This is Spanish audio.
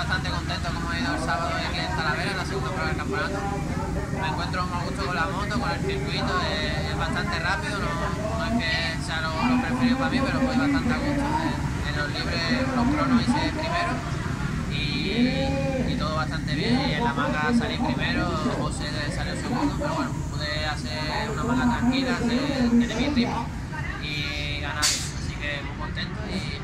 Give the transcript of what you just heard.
bastante contento como he ido el sábado aquí en Talavera, la segunda prueba del campeonato. Me encuentro muy a gusto con la moto, con el circuito, es, bastante rápido, no, es que sea lo, preferido para mí, pero voy bastante a gusto. En, los libres, los cronos hice primero y, todo bastante bien. Y en la manga salí primero, José salió segundo, pero bueno, pude hacer una manga tranquila, tener mi ritmo y ganar. Así que muy contento y